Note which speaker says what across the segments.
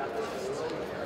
Speaker 1: Hey, you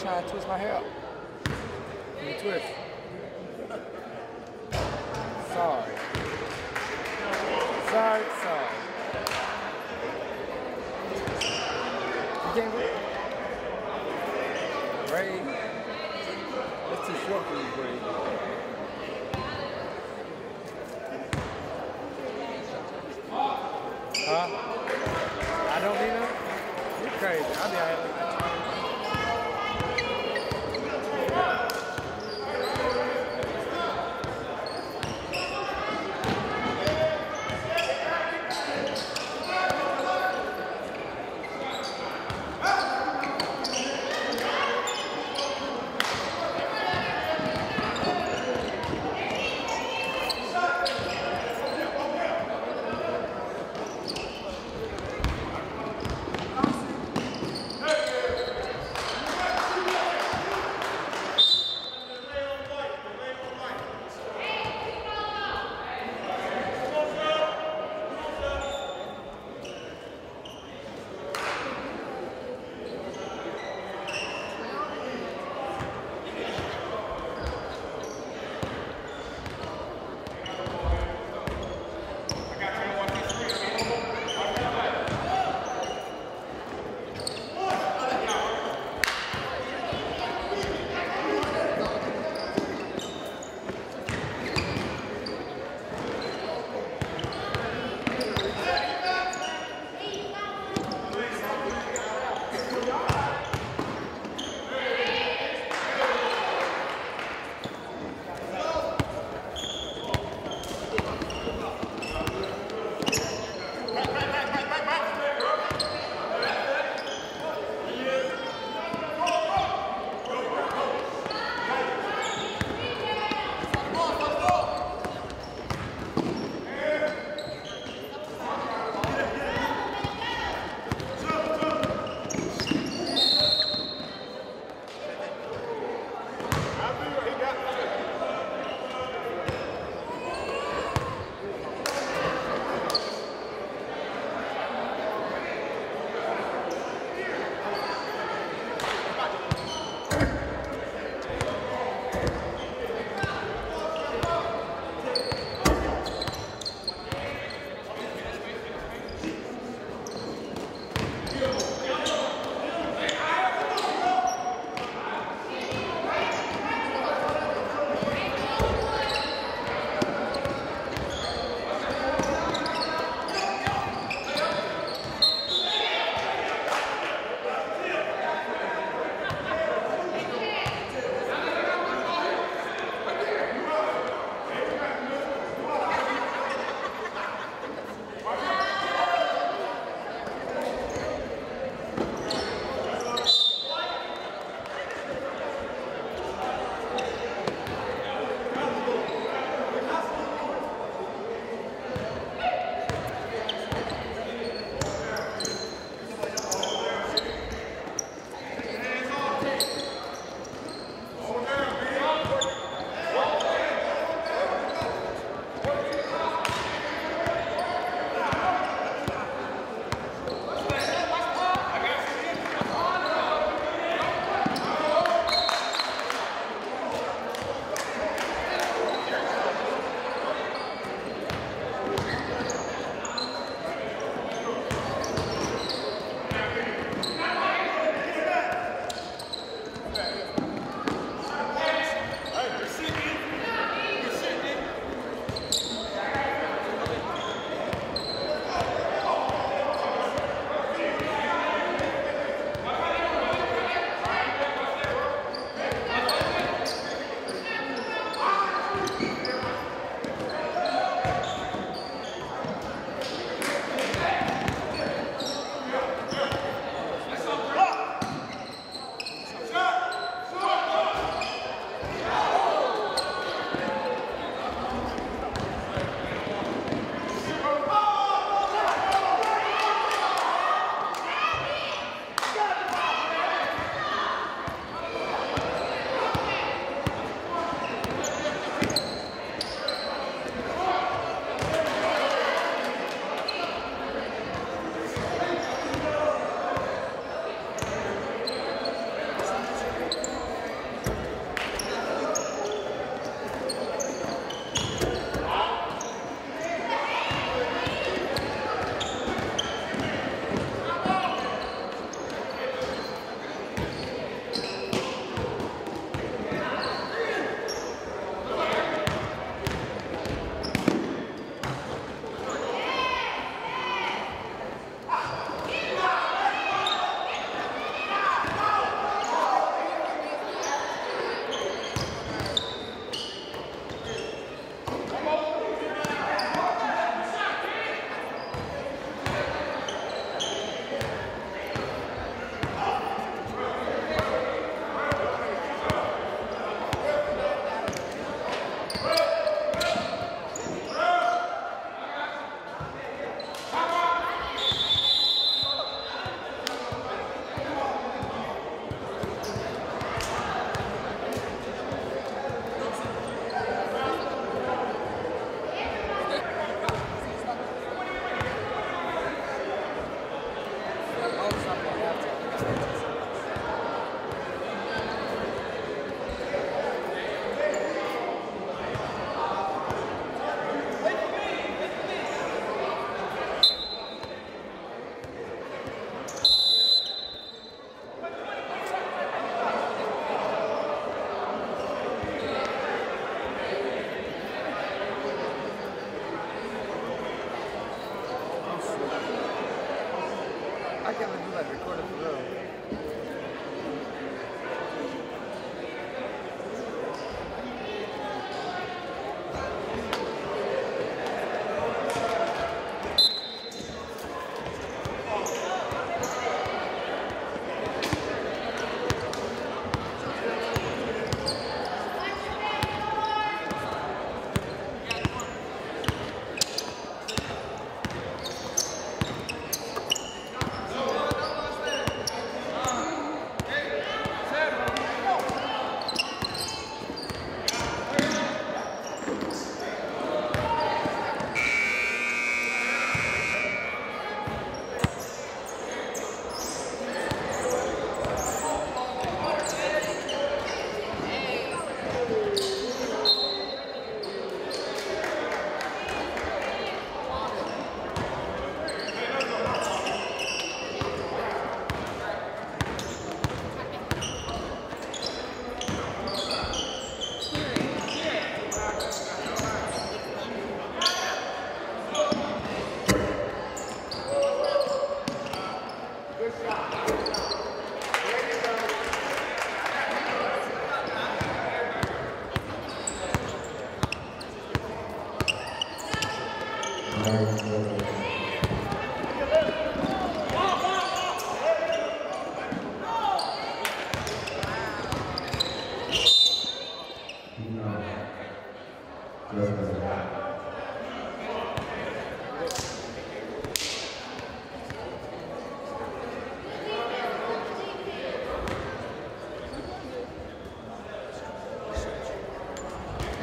Speaker 1: trying to twist my hair up? Twist.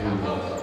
Speaker 2: We're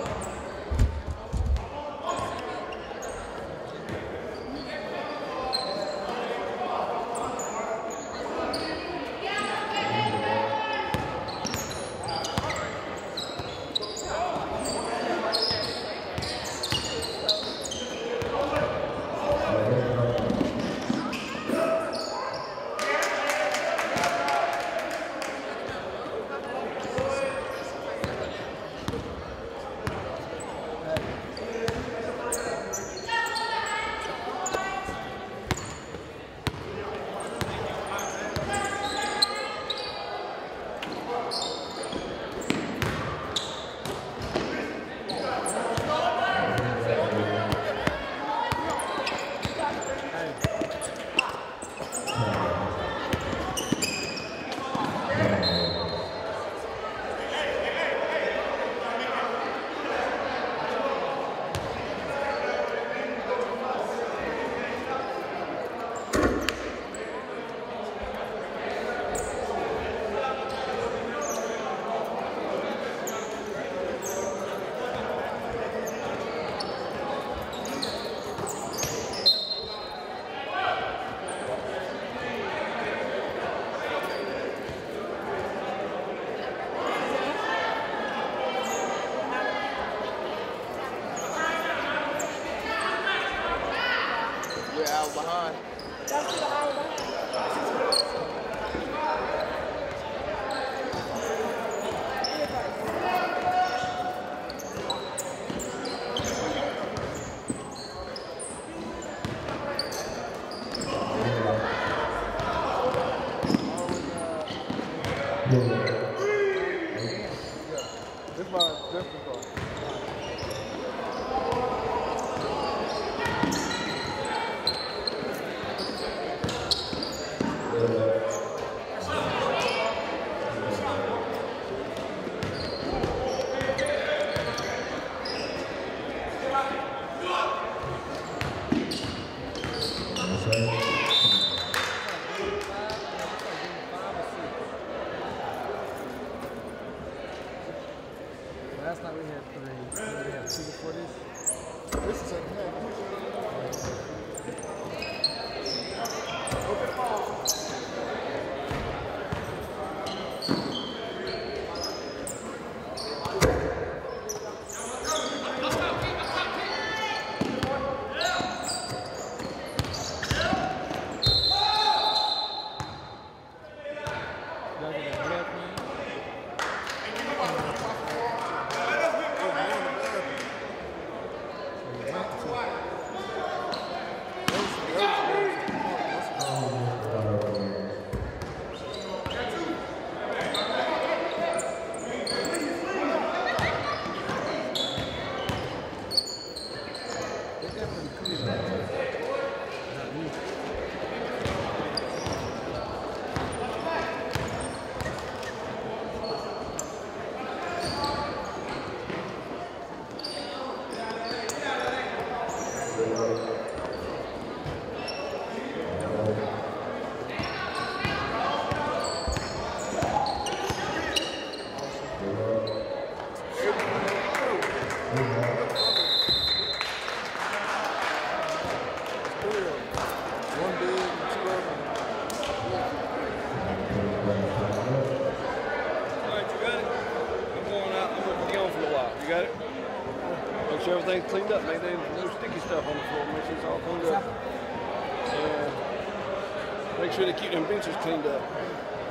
Speaker 3: sure they keep them benches cleaned up.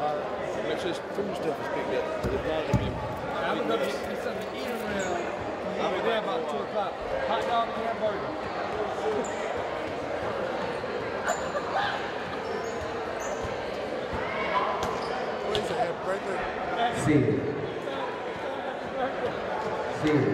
Speaker 3: Uh, make sure this food stuff is picked up. If not, it'll be.
Speaker 1: I'm gonna get something to eat around. I'll be there about two o'clock. Hot dog and hamburger.
Speaker 2: What is it? Right there.
Speaker 4: Sim. Sim.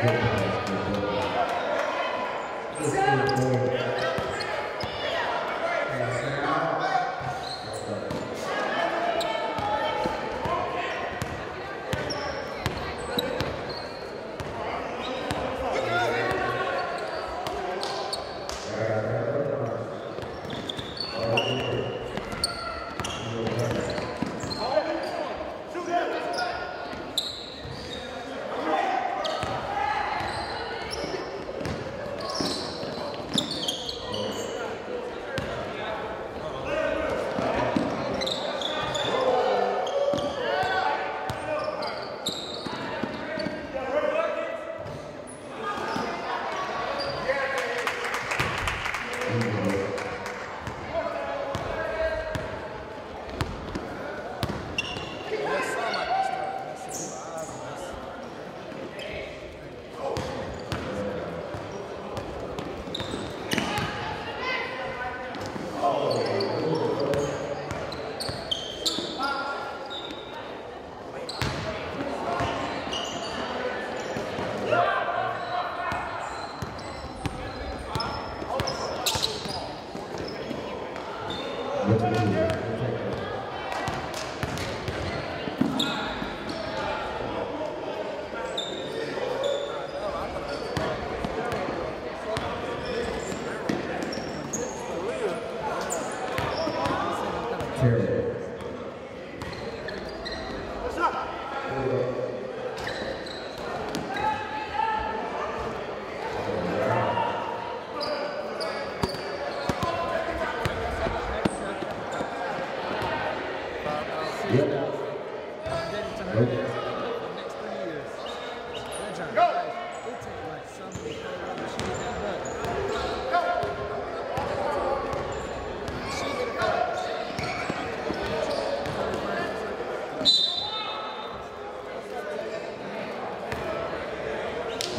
Speaker 1: Thank you.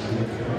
Speaker 1: Amen.